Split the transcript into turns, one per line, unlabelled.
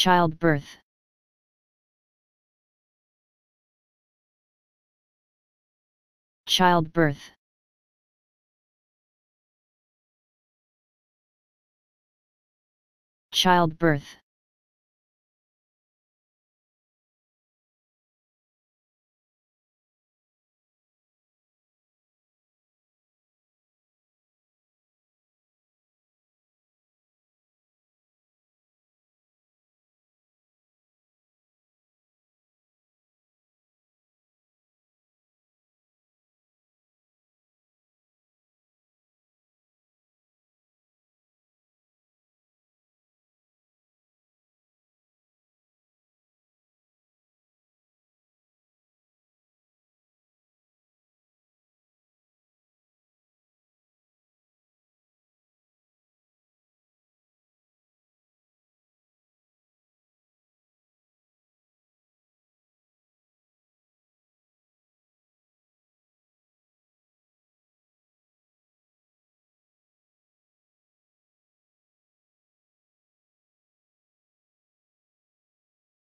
Childbirth. Childbirth. Childbirth.